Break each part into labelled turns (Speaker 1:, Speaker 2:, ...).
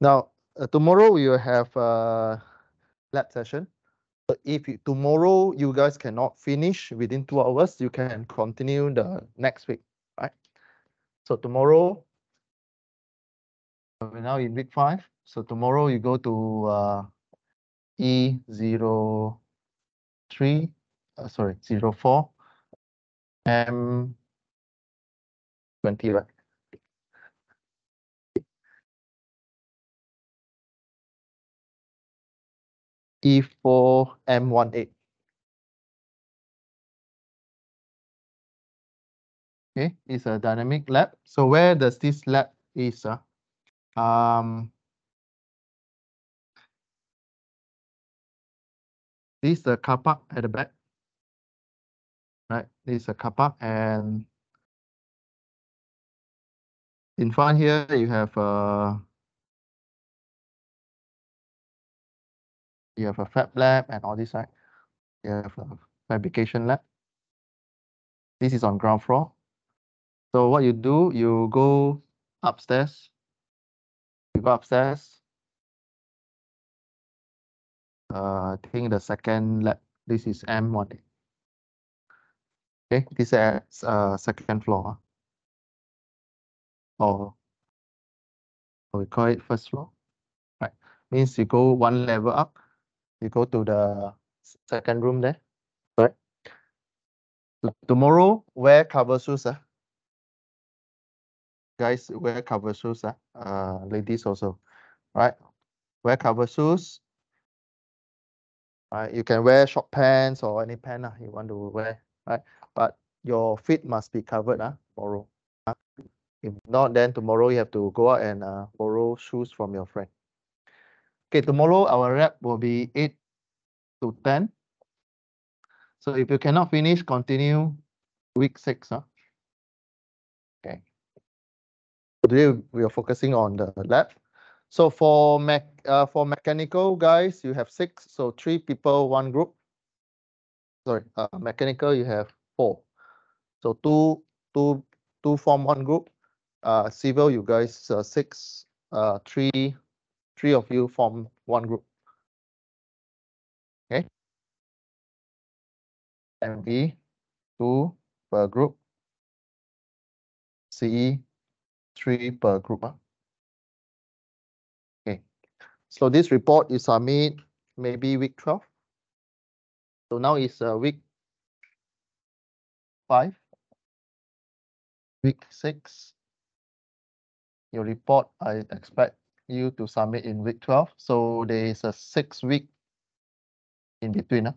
Speaker 1: Now, uh, tomorrow we will have a lab session. But if you, tomorrow you guys cannot finish within two hours, you can continue the next week, right? So tomorrow, we're now in week five. So tomorrow you go to uh, E03, uh, sorry, 04, M20, right? E4M18. Okay, it's a dynamic lab. So where does this lab is? Uh, um, this is the car park at the back. Right, this is a car park and in front here you have a you have a fab lab and all this, right? You have a fabrication lab. This is on ground floor. So what you do, you go upstairs. You go upstairs. Uh, I think the second lab, this is M1. Okay, this is uh, second floor. Or, we call it first floor. Right, means you go one level up you go to the second room there. Right. Tomorrow, wear cover shoes. Uh. Guys, wear cover shoes. Uh. Uh, ladies also. Right. Wear cover shoes. Right. You can wear short pants or any pants uh, you want to wear. Right. But your feet must be covered uh, tomorrow. Uh. If not, then tomorrow you have to go out and uh, borrow shoes from your friend. Okay, tomorrow our rep will be 8 to 10. So if you cannot finish, continue week 6. Huh? Okay. Today we are focusing on the lab. So for mech uh, for mechanical guys, you have six. So three people, one group. Sorry, uh, mechanical you have four. So two two two form one group. Uh, civil you guys uh, six. Uh, three three of you form one group. Okay. ME two per group. CE three per group. Huh? Okay. So this report is submit maybe week 12. So now is uh, week five, week six. Your report, I expect you to submit in week 12. So there is a six week in between. Uh.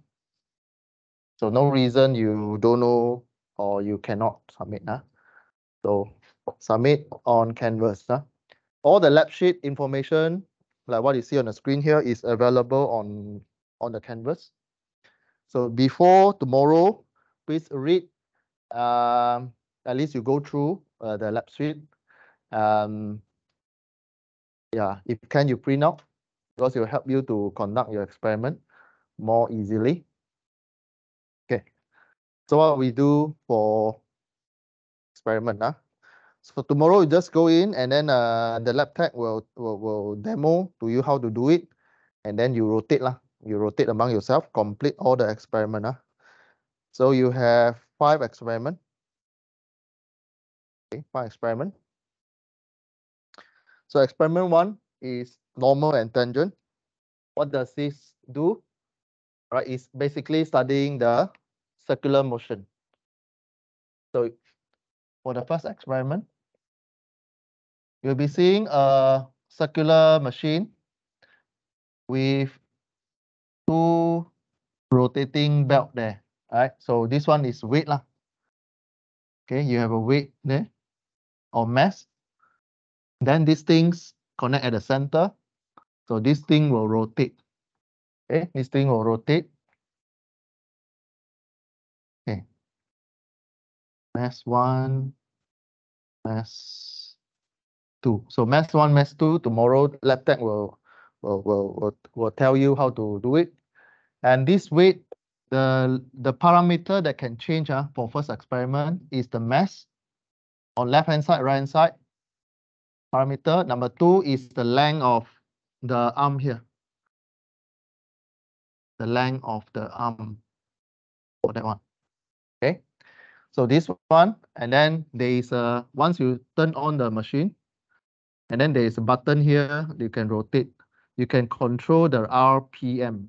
Speaker 1: So no reason you don't know or you cannot submit. Uh. So submit on Canvas. Uh. All the lab sheet information, like what you see on the screen here, is available on, on the Canvas. So before tomorrow, please read, um, at least you go through uh, the lab sheet. Um, yeah, if can you print out because it will help you to conduct your experiment more easily. Okay, so what we do for experiment, huh? So tomorrow you just go in and then uh, the lab tech will, will, will demo to you how to do it. And then you rotate lah. You rotate among yourself, complete all the experiment. Huh? So you have five experiment. Okay, five experiment. So experiment one is normal and tangent. What does this do? Right, it's basically studying the circular motion. So for the first experiment, you'll be seeing a circular machine with two rotating belt there. Right, so this one is weight lah. Okay, you have a weight there or mass then these things connect at the center. So this thing will rotate. Okay, this thing will rotate. Okay. Mass one, mass two. So mass one, mass two, tomorrow lab tech will, will, will, will, will tell you how to do it. And this weight, the, the parameter that can change uh, for first experiment is the mass on left hand side, right hand side parameter. Number two is the length of the arm here. The length of the arm for that one. Okay. So this one, and then there is a, once you turn on the machine, and then there is a button here, you can rotate. You can control the RPM,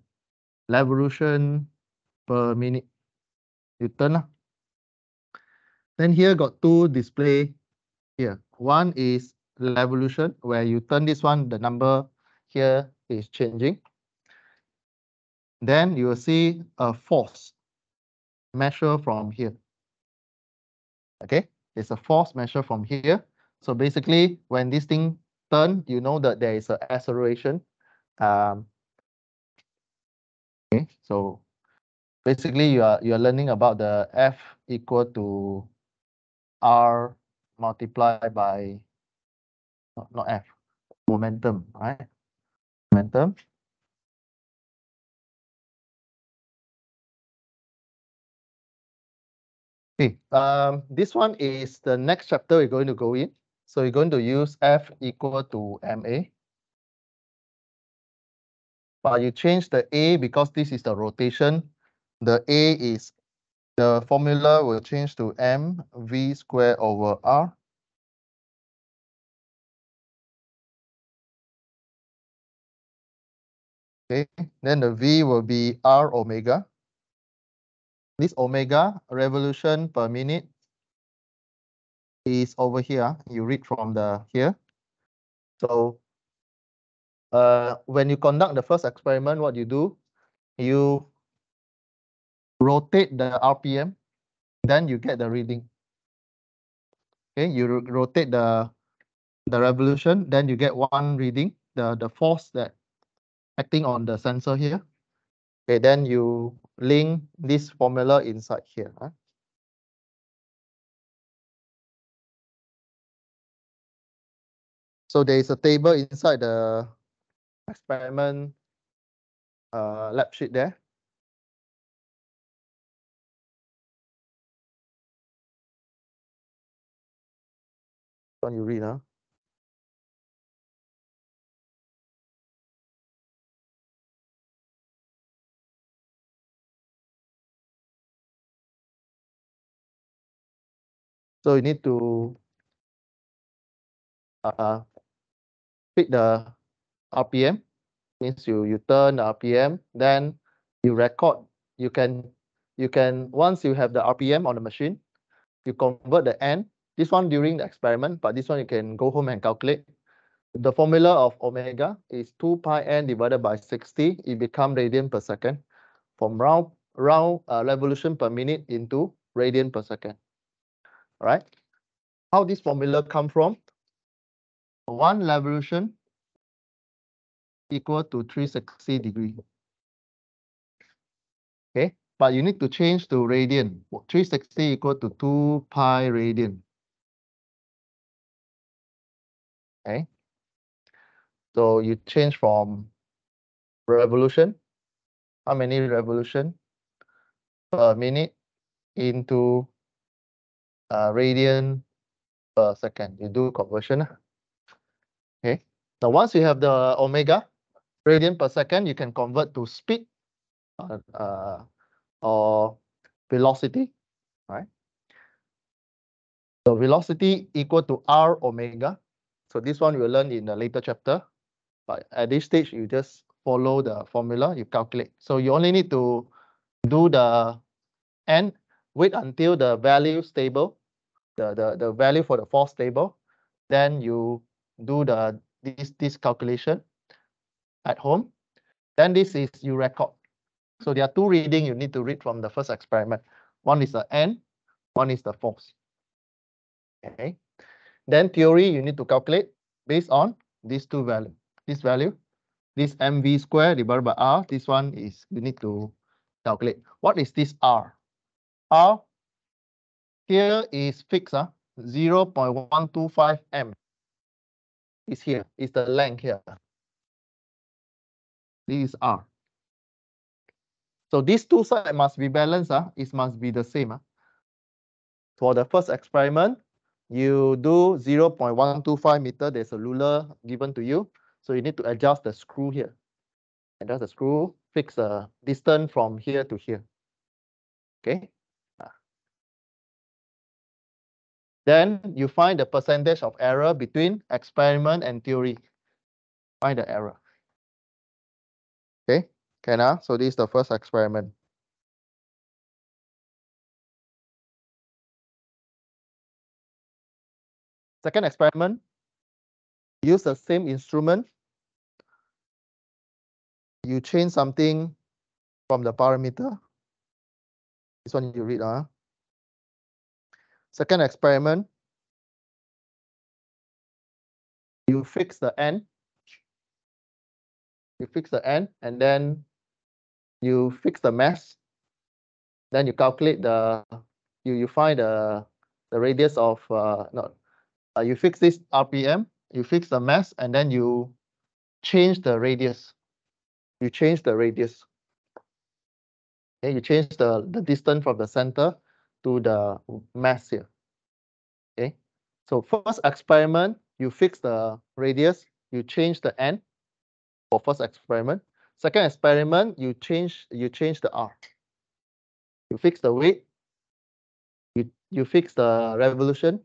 Speaker 1: revolution per minute. You turn. Then here got two display here. One is revolution, where you turn this one, the number here is changing. Then you will see a force measure from here. Okay, it's a force measure from here. So basically, when this thing turn, you know that there is an acceleration. Um, okay, so basically you are you are learning about the F equal to R multiplied by not, not F momentum, right? Momentum. Okay, um, this one is the next chapter we're going to go in. So you're going to use F equal to MA. But you change the A because this is the rotation. The A is, the formula will change to M V square over R. Okay, then the V will be R omega. This omega revolution per minute is over here. You read from the here. So uh, when you conduct the first experiment, what you do, you rotate the RPM, then you get the reading. Okay, you rotate the the revolution, then you get one reading, the, the force that acting on the sensor here. Okay, then you link this formula inside here. Huh? So there is a table inside the experiment uh, lab sheet there. Can you read, huh? So you need to uh, pick the RPM, means you, you turn the RPM, then you record, you can, you can, once you have the RPM on the machine, you convert the N, this one during the experiment, but this one you can go home and calculate. The formula of omega is 2 pi n divided by 60. It become radian per second from round, round uh, revolution per minute into radian per second. All right. How this formula come from? one revolution equal to 360 degree. Okay, but you need to change to radian. 360 equal to 2 pi radian. Okay, so you change from revolution, how many revolution per minute into uh, radian per second. You do conversion. Okay. Now, once you have the omega radian per second, you can convert to speed uh, uh, or velocity, right? So velocity equal to r omega. So this one we'll learn in a later chapter. But at this stage, you just follow the formula, you calculate. So you only need to do the n, wait until the value stable, the, the, the value for the force stable. Then you do the this this calculation at home. Then this is you record. So there are two reading you need to read from the first experiment. One is the n, one is the force. Okay. Then theory you need to calculate based on these two value. This value, this mv square divided by r. This one is you need to calculate. What is this r? R here is fixed, uh, 0 0.125 m is here, is the length here. This is R. So these two sides must be balanced, uh, it must be the same. Uh. For the first experiment, you do 0 0.125 meter, there's a ruler given to you. So you need to adjust the screw here. Adjust the screw, fix the distance from here to here. Okay. Then you find the percentage of error between experiment and theory. Find the error. Okay, can ah? So this is the first experiment. Second experiment, use the same instrument. You change something from the parameter. This one you read. Uh. Second experiment, you fix the n. You fix the n and then you fix the mass. Then you calculate the, you, you find the, the radius of, uh, not uh, you fix this RPM, you fix the mass, and then you change the radius. You change the radius. Okay, you change the, the distance from the center to the mass here. Okay, so first experiment, you fix the radius, you change the n for first experiment. Second experiment, you change you change the r. You fix the weight, you you fix the revolution,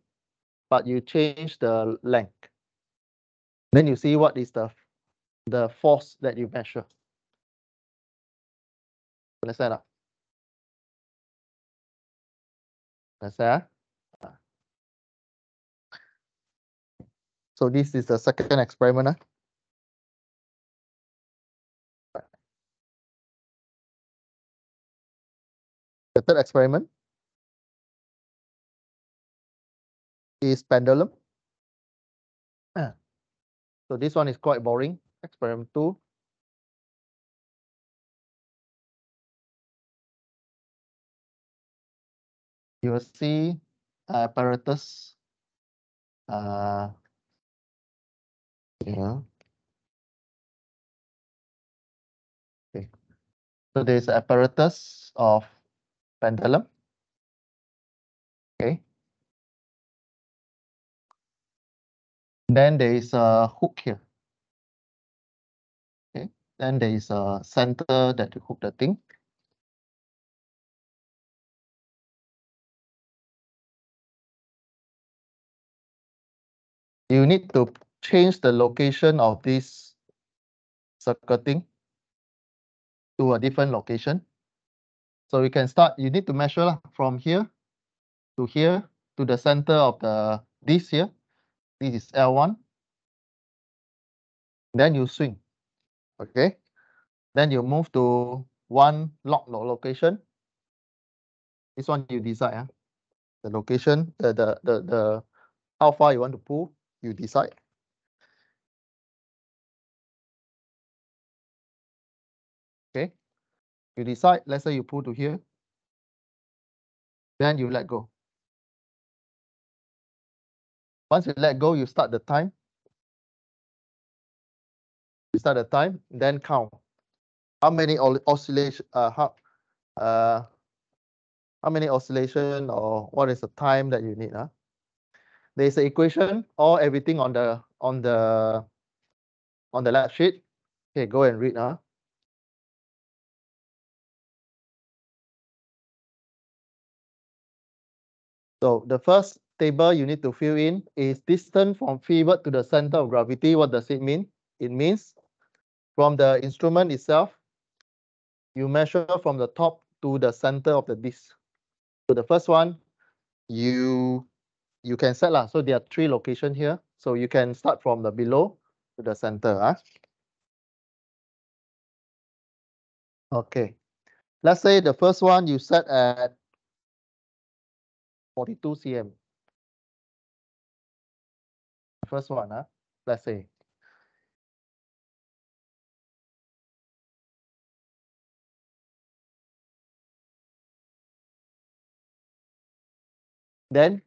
Speaker 1: but you change the length. Then you see what is the, the force that you measure. Understand? that? Understand? Ah. So this is the second experiment. Uh. The third experiment. is pendulum. Uh, so this one is quite boring. Experiment two. You will see apparatus. Uh, yeah. Okay. So there's apparatus of pendulum. Okay. Then there is a hook here. Okay. Then there is a center that you hook the thing. You need to change the location of this circuiting to a different location. So we can start, you need to measure from here to here to the center of the this here this is L1. Then you swing. Okay. Then you move to one lock location. This one you decide. Huh? The location, the, the, the, the, how far you want to pull, you decide. Okay. You decide, let's say you pull to here. Then you let go. Once you let go, you start the time. You start the time, then count. How many oscillation? Uh, how, uh, how many oscillation or what is the time that you need? Huh? There is an equation or everything on the on the on the lab sheet. Okay, go and read. Huh? So the first table you need to fill in is distance from pivot to the center of gravity. What does it mean? It means from the instrument itself, you measure from the top to the center of the disc. So the first one, you you can set lah. So there are three locations here. So you can start from the below to the center. Huh? Okay. Let's say the first one you set at 42 cm. First one, huh? let's say. Then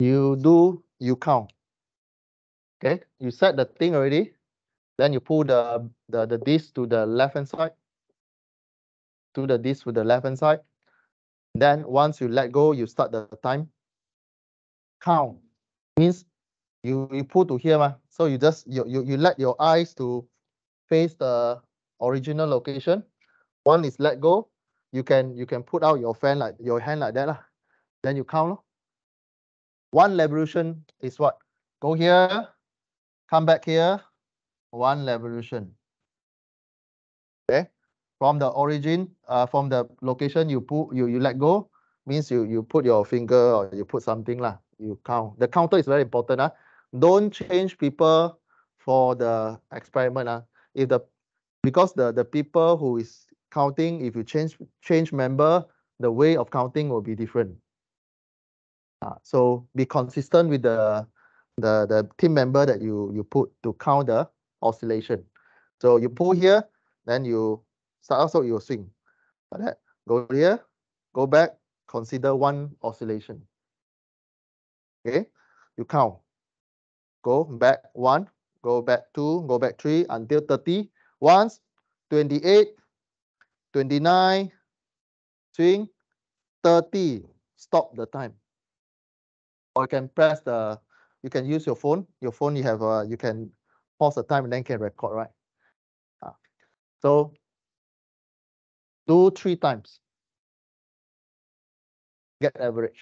Speaker 1: you do, you count. Okay, you set the thing already. Then you pull the, the, the disc to the left hand side. To the disc to the left hand side. Then once you let go, you start the time. Count means you you pull to here ma. So you just you you you let your eyes to face the original location. One is let go. You can you can put out your fan like your hand like that lah. Then you count. lor. One revolution is what? Go here, come back here, one revolution. Okay, from the origin, uh, from the location you put you you let go means you you put your finger or you put something lah. You count. The counter is very important. Ah, don't change people for the experiment. Ah, if the because the the people who is counting, if you change change member, the way of counting will be different. Uh, so be consistent with the the the team member that you you put to count the oscillation. So you pull here, then you start also you swing. Like that. Go here, go back, consider one oscillation. Okay, you count. Go back one, go back two, go back three until 30. Once, 28, 29, swing, 30. Stop the time. Or you can press the, you can use your phone. Your phone, you have you can pause the time and then can record, right? Ah, So do three times. Get average.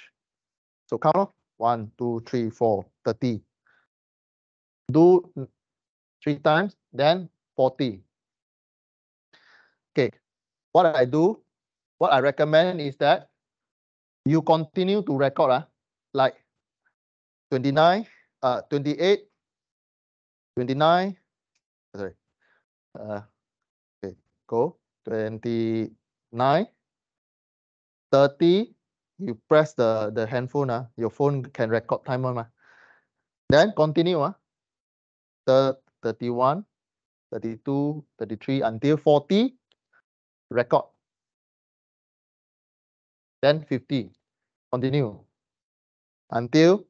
Speaker 1: So count off. One, two, three, four, 30. Do three times, then 40. Okay, what I do, what I recommend is that you continue to record ah, like 29, uh, 28, 29, sorry, uh, okay, go 29, 30, you press the, the handphone, ah, your phone can record time on. Then continue, ah, thir- 31, 32, 33 until 40, record. Then 50, continue until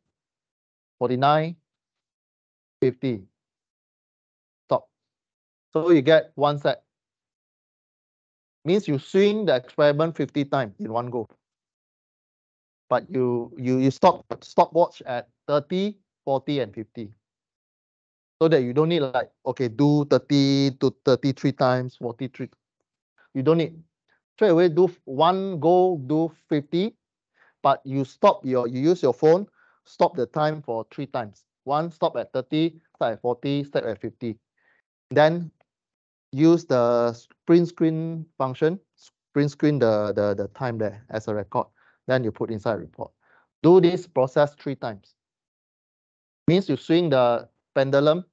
Speaker 1: 49, 50. Stop. So you get one set. Means you swing the experiment 50 times in one go. But you you you stop stopwatch at 30, 40, and 50. So that you don't need like okay, do 30 to 33 times, 43. You don't need straight away do one go, do 50, but you stop your you use your phone, stop the time for three times. One stop at 30, start at 40, start at 50. Then use the print screen function, print screen the, the, the time there as a record. Then you put inside report. Do this process three times. Means you swing the pendulum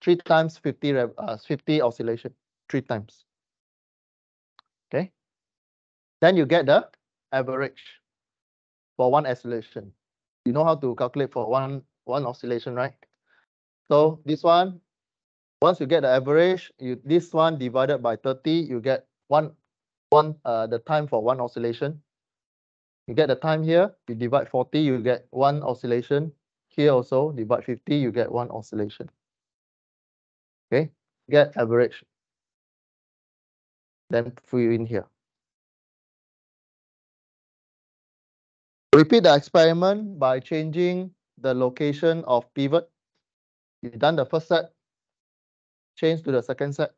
Speaker 1: three times 50, rev- uh, 50 oscillation, three times. Okay. Then you get the average for one oscillation. You know how to calculate for one, one oscillation, right? So this one, once you get the average, you this one divided by 30, you get one one uh the time for one oscillation. You get the time here, you divide 40, you get one oscillation. Here also divide 50, you get one oscillation. Okay, get average. Then fill in here. Repeat the experiment by changing the location of pivot. You've done the first set, change to the second set.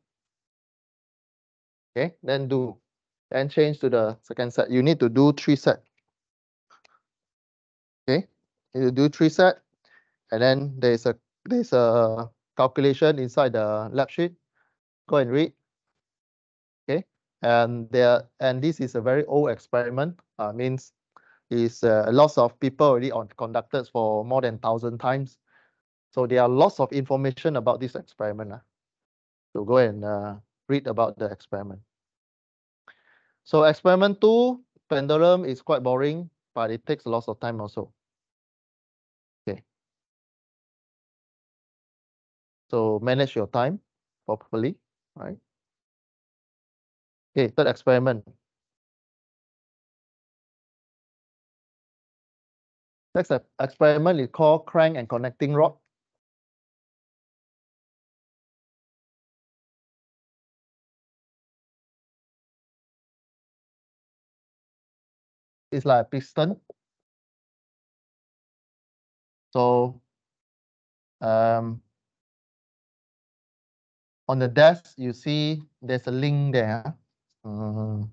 Speaker 1: Okay, then do, then change to the second set. You need to do three set. Okay, you do three set, and then there's a there's a calculation inside the lab sheet. Go and read. Okay, and there and this is a very old experiment. Uh, means is uh, lots of people already on conducted for more than thousand times. So there are lots of information about this experiment. ah. So go and uh, read about the experiment. So experiment two, pendulum is quite boring, but it takes lots of time also. Okay. So manage your time properly, right? Okay, third experiment. Next experiment is called crank and connecting rod. It's like a piston. So Um, on the desk, you see there's a link there. Mm.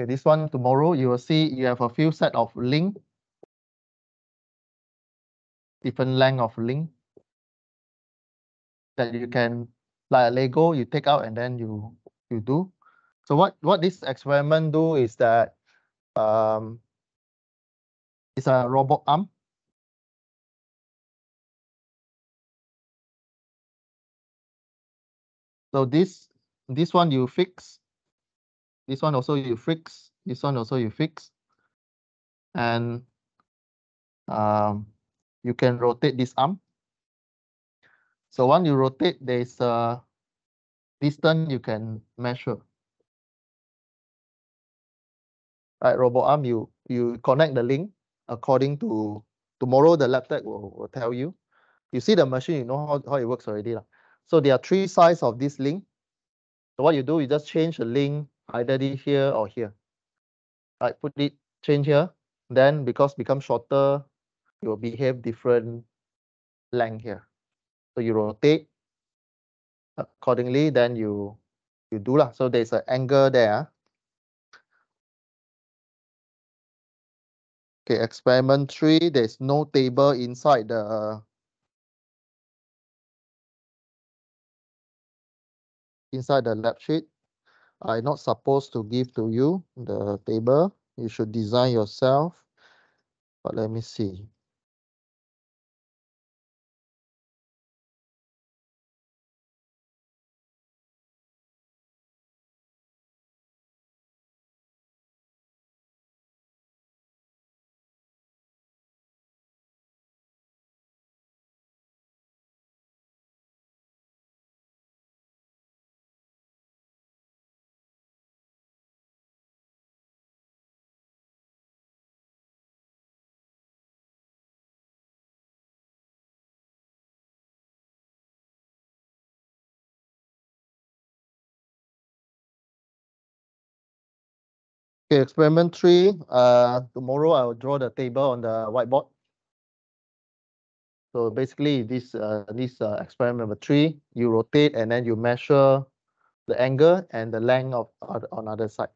Speaker 1: Okay, this one tomorrow you will see you have a few set of link, different length of link that you can like Lego you take out and then you you do. So what what this experiment do is that um, it's a robot arm. So this this one you fix. This one also you fix. This one also you fix. And um, you can rotate this arm. So when you rotate, there is a distance you can measure. Right, robot arm, you you connect the link according to tomorrow the laptop will, will tell you. You see the machine, you know how, how it works already. So there are three sides of this link. So what you do, you just change the link either here or here. Right, put it, change here. Then because become shorter, it will behave different length here. So you rotate accordingly, then you you do lah. So there's an angle there. Ah. Okay, experiment three, there's no table inside the inside the lab sheet. I'm not supposed to give to you the table. You should design yourself. But let me see. Okay, experiment three, uh, tomorrow I will draw the table on the whiteboard. So basically this, uh, this uh, experiment number three, you rotate and then you measure the angle and the length of on other side.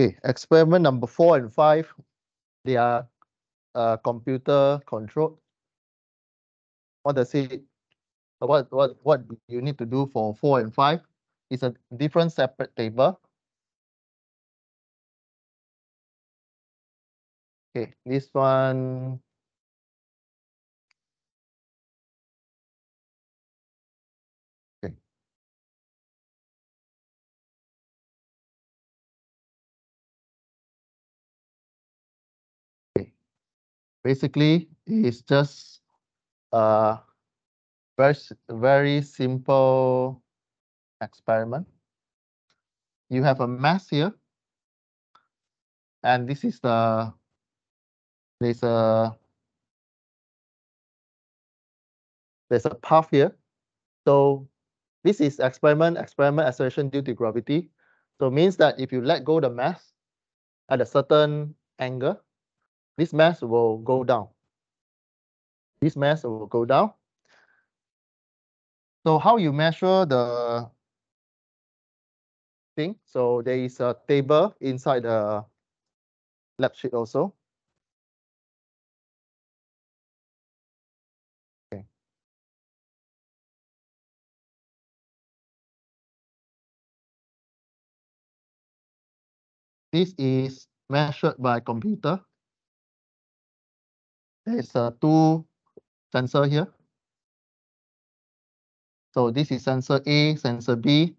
Speaker 1: Okay, experiment number four and five, they are uh, computer controlled. What does it, what, what, what you need to do for four and five is a different separate table. Okay, this one basically it's just uh, a very very simple experiment. You have a mass here, and this is the there's a there's a path here. So this is experiment experiment acceleration due to gravity. So means that if you let go the mass at a certain angle, this mass will go down. This mass will go down. So how you measure the thing? So there is a table inside the lab sheet also. Okay. This is measured by computer. There's a two sensor here. So this is sensor A, sensor B.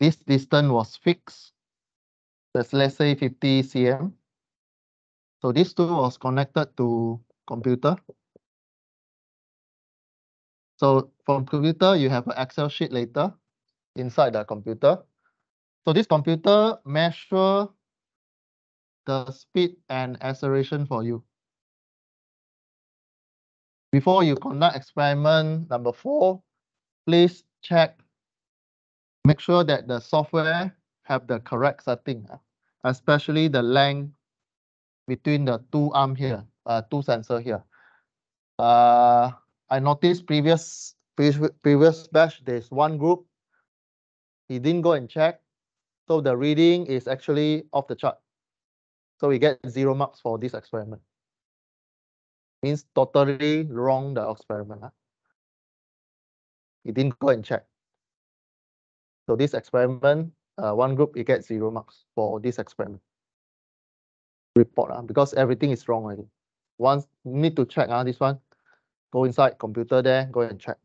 Speaker 1: This distance was fixed. That's let's say 50 cm. So this two was connected to computer. So from computer, you have an Excel sheet later inside the computer. So this computer measure the speed and acceleration for you. Before you conduct experiment number four, please check, make sure that the software have the correct setting, uh, especially the length between the two arm here, uh, two sensor here. Uh, I noticed previous, previous previous batch, there's one group, he didn't go and check, so the reading is actually off the chart. So we get zero marks for this experiment means totally wrong the experiment. Huh? He didn't go and check. So this experiment, uh, one group, you get zero marks for this experiment. Report, uh, because everything is wrong already. Once need to check uh, this one, go inside computer there, go and check.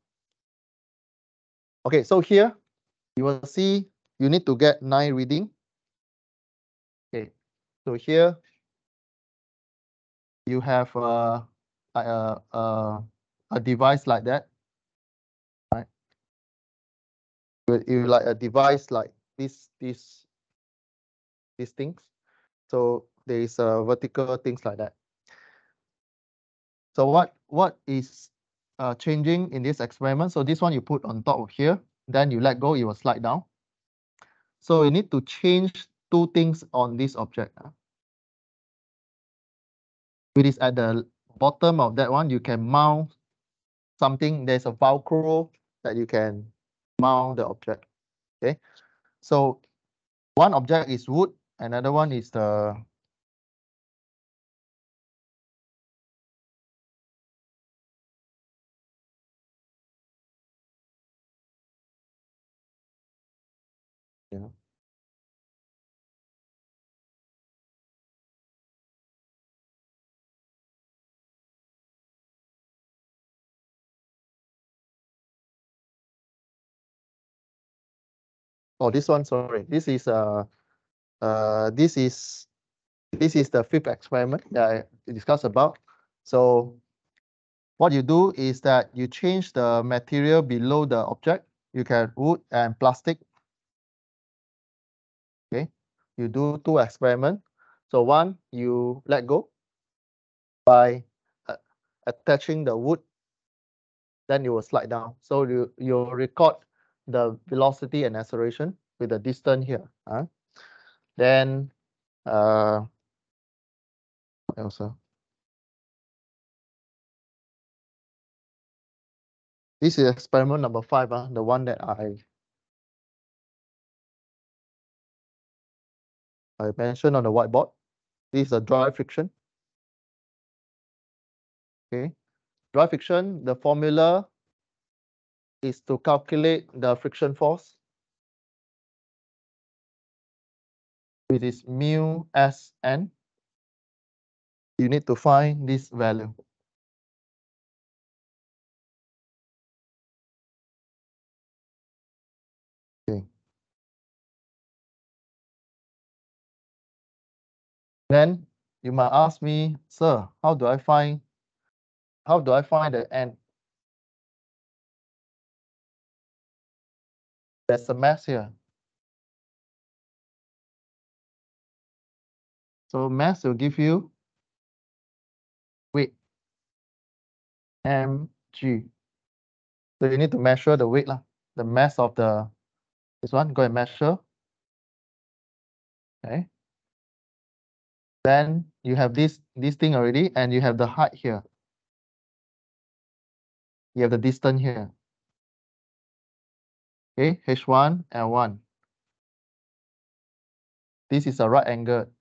Speaker 1: Okay, so here you will see you need to get nine reading. Okay, so here you have uh, a, a, a device like that, right? You like a device like this, this, these things. So there is a vertical things like that. So what what is uh, changing in this experiment? So this one you put on top of here, then you let go, it will slide down. So you need to change two things on this object. Uh. It is at the bottom of that one, you can mount something. There's a Velcro that you can mount the object. Okay, so one object is wood, another one is the yeah. Oh, this one, sorry. This is uh, uh, this is this is the fifth experiment that I discussed about. So what you do is that you change the material below the object. You can wood and plastic. Okay, you do two experiments. So one, you let go by uh, attaching the wood, then you will slide down. So you you record the velocity and acceleration with the distance here. Uh. Then, uh? Uh? This is experiment number five, uh, the one that I I mentioned on the whiteboard. This is a dry friction. Okay, dry friction, the formula is to calculate the friction force. It is mu Sn. You need to find this value. Then you might ask me, sir, how do I find how do I find the n? There's the mass here. So mass will give you weight, mg. So you need to measure the weight, lah, the mass of the, this one, go and measure. Okay. Then you have this, this thing already, and you have the height here. You have the distance here. Okay, H1, L1. This is a right angle.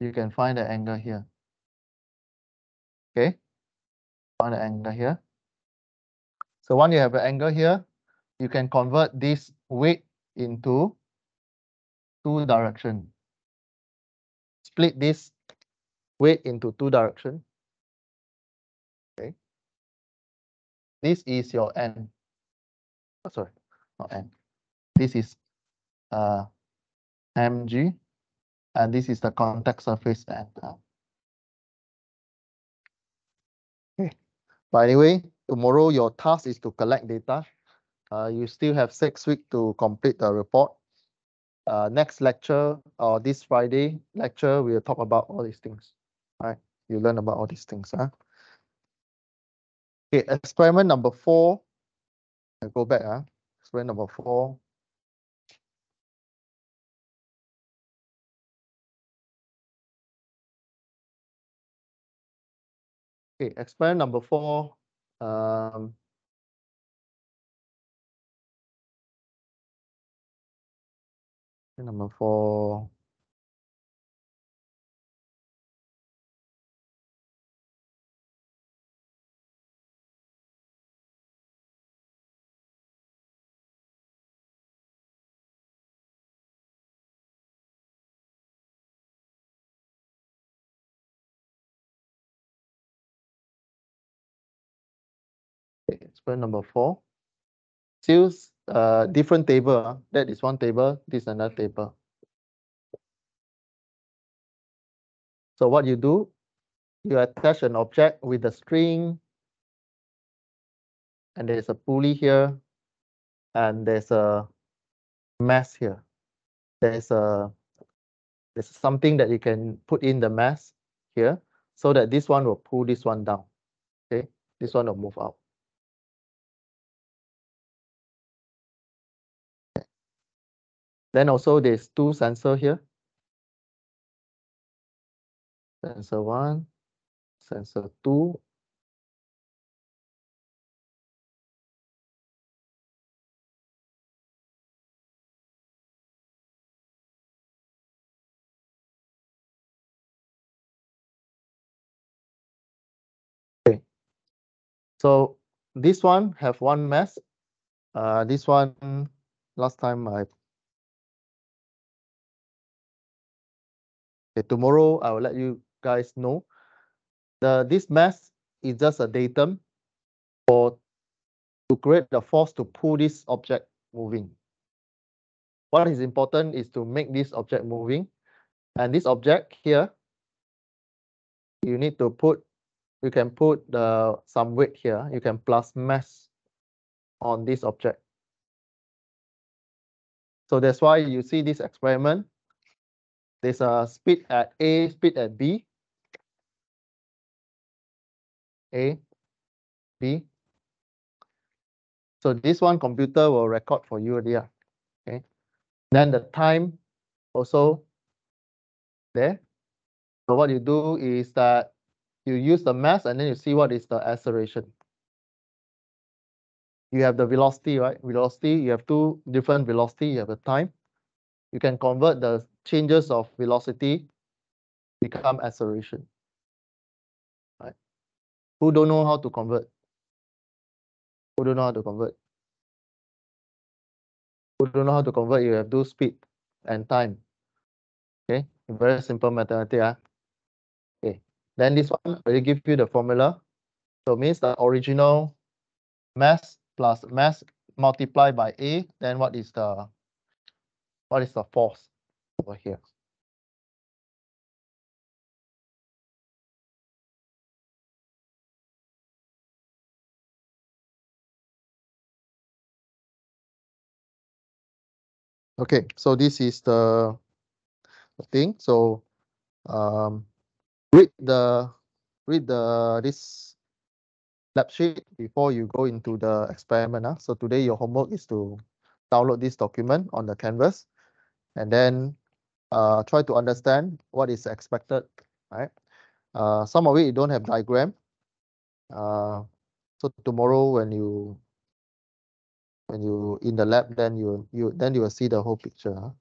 Speaker 1: You can find the angle here. Okay, find the angle here. So once you have an angle here, you can convert this weight into two direction. Split this weight into two direction. Okay. This is your n oh, sorry, not n. This is uh, mg, and this is the contact surface and uh, okay. But anyway, tomorrow your task is to collect data. Uh, you still have six weeks to complete the report. uh, next lecture or this Friday lecture, we'll talk about all these things. All right, you learn about all these things. Huh? Okay, experiment number four. Go back. Huh? Experiment number four. Okay, experiment number four. Um, number four. Number four. Sales, uh, different table. ah. That is one table, this another table. So what you do, you attach an object with a string. And there's a pulley here. And there's a mass here. There's a there's something that you can put in the mass here so that this one will pull this one down. Okay, this one will move out. Then also there's two sensor here. Sensor one, sensor two. Okay. So this one have one mass. Uh, this one last time I Okay, tomorrow I will let you guys know. The this mass is just a datum for to create the force to pull this object moving. What is important is to make this object moving. And this object here, you need to put, you can put the some weight here. You can plus mass on this object. So that's why you see this experiment there's a speed at A, speed at B. A, B. So this one computer will record for you there. Ah. Okay. Then the time also there. So what you do is that you use the mass and then you see what is the acceleration. You have the velocity, right? Velocity, you have two different velocity, you have the time. You can convert the changes of velocity become acceleration. Right? Who don't know how to convert? Who don't know how to convert? Who don't know how to convert? You have to speed and time. Okay, very simple mathematics. Ah. Okay, then this one will give you the formula. So means the original mass plus mass multiplied by A, then what is the what is the force? Over here. Okay, so this is the, thing. So um, read the read the this lab sheet before you go into the experiment. Uh. So today your homework is to download this document on the canvas and then uh, try to understand what is expected, right? Uh, some of it you don't have diagram. Uh, so tomorrow when you when you in the lab, then you you then you will see the whole picture.